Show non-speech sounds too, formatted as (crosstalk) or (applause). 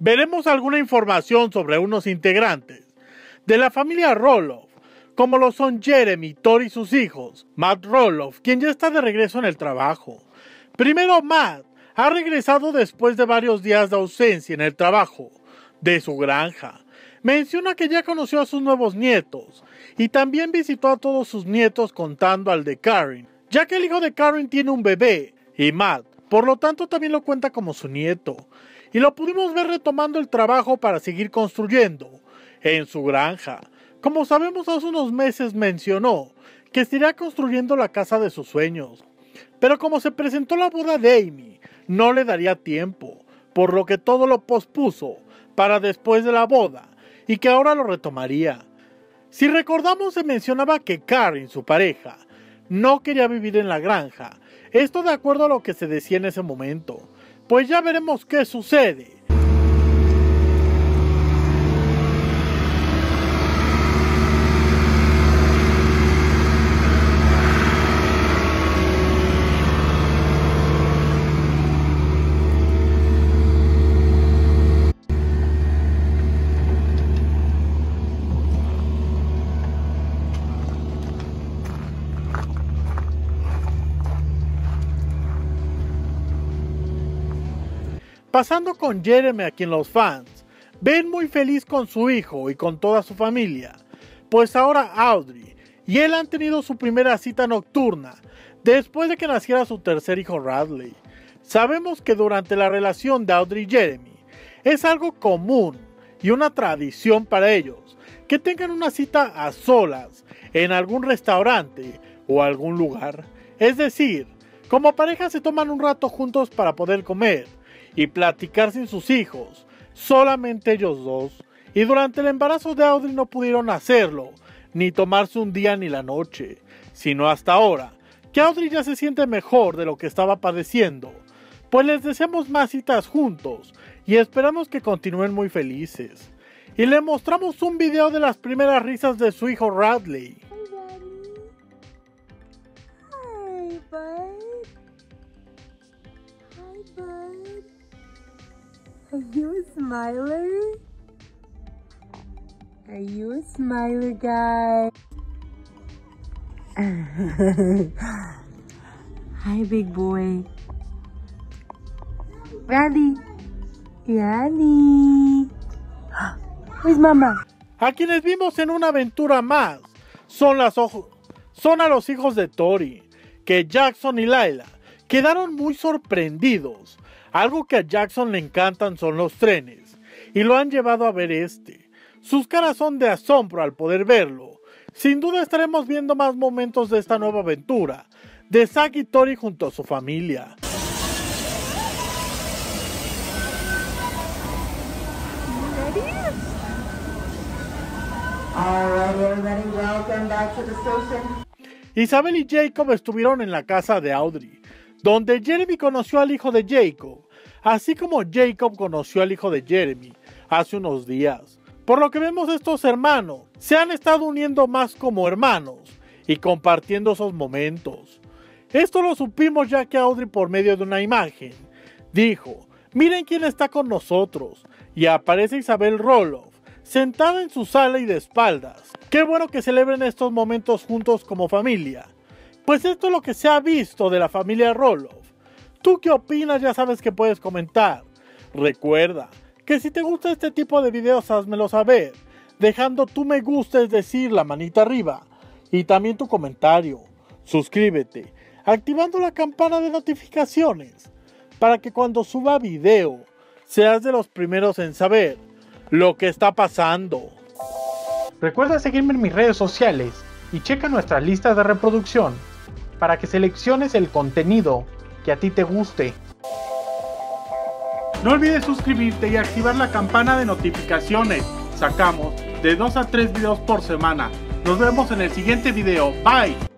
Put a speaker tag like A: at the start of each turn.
A: veremos alguna información sobre unos integrantes de la familia Roloff, como lo son Jeremy, Thor y sus hijos, Matt Roloff, quien ya está de regreso en el trabajo. Primero Matt ha regresado después de varios días de ausencia en el trabajo de su granja. Menciona que ya conoció a sus nuevos nietos y también visitó a todos sus nietos contando al de Karen, ya que el hijo de Karen tiene un bebé y Matt, por lo tanto también lo cuenta como su nieto. Y lo pudimos ver retomando el trabajo para seguir construyendo en su granja. Como sabemos hace unos meses mencionó que estaría construyendo la casa de sus sueños. Pero como se presentó la boda de Amy, no le daría tiempo, por lo que todo lo pospuso para después de la boda y que ahora lo retomaría. Si recordamos se mencionaba que Karen, su pareja, no quería vivir en la granja, esto de acuerdo a lo que se decía en ese momento, pues ya veremos qué sucede Pasando con Jeremy a quien los fans ven muy feliz con su hijo y con toda su familia, pues ahora Audrey y él han tenido su primera cita nocturna después de que naciera su tercer hijo Radley. Sabemos que durante la relación de Audrey y Jeremy es algo común y una tradición para ellos que tengan una cita a solas en algún restaurante o algún lugar. Es decir, como pareja se toman un rato juntos para poder comer y platicar sin sus hijos, solamente ellos dos. Y durante el embarazo de Audrey no pudieron hacerlo, ni tomarse un día ni la noche, sino hasta ahora, que Audrey ya se siente mejor de lo que estaba padeciendo. Pues les deseamos más citas juntos y esperamos que continúen muy felices. Y le mostramos un video de las primeras risas de su hijo Radley.
B: Are you a smiler? Are you a smiler guy? (laughs) Hi, big boy. Randy. Randy. (gasps) Where's mama?
A: A quienes vimos en una aventura más son, las son a los hijos de Tori, que Jackson y Laila quedaron muy sorprendidos algo que a Jackson le encantan son los trenes, y lo han llevado a ver este. Sus caras son de asombro al poder verlo. Sin duda estaremos viendo más momentos de esta nueva aventura, de Zack y Tori junto a su familia. Isabel y Jacob estuvieron en la casa de Audrey, donde Jeremy conoció al hijo de Jacob, así como Jacob conoció al hijo de Jeremy hace unos días. Por lo que vemos estos hermanos se han estado uniendo más como hermanos y compartiendo esos momentos. Esto lo supimos ya que Audrey por medio de una imagen dijo, miren quién está con nosotros y aparece Isabel Roloff sentada en su sala y de espaldas. Qué bueno que celebren estos momentos juntos como familia pues esto es lo que se ha visto de la familia Roloff. ¿Tú qué opinas? Ya sabes que puedes comentar. Recuerda que si te gusta este tipo de videos, házmelo saber, dejando tu me gusta, es decir, la manita arriba, y también tu comentario. Suscríbete, activando la campana de notificaciones, para que cuando suba video, seas de los primeros en saber lo que está pasando.
C: Recuerda seguirme en mis redes sociales y checa nuestras listas de reproducción para que selecciones el contenido que a ti te guste.
A: No olvides suscribirte y activar la campana de notificaciones. Sacamos de 2 a 3 videos por semana. Nos vemos en el siguiente video. Bye.